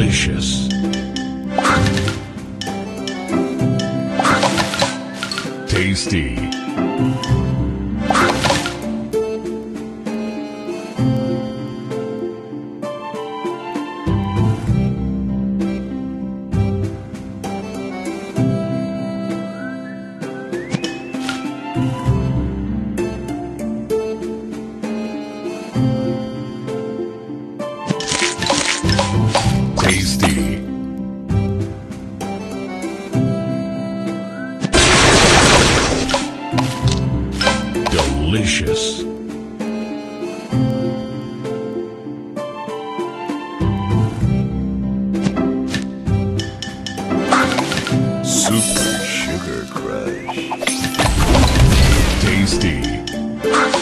delicious. Tasty. tasty. Delicious. Super Sugar Crush. Tasty.